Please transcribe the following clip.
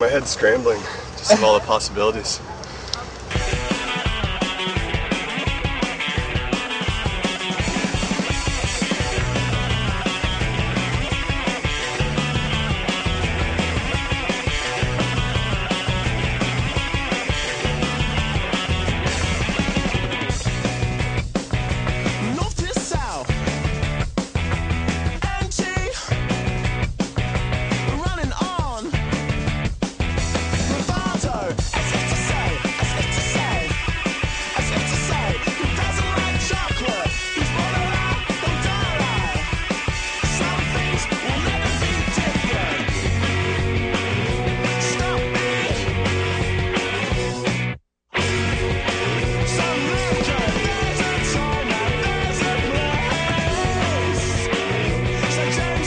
My head's scrambling, just of all the possibilities. Sensation.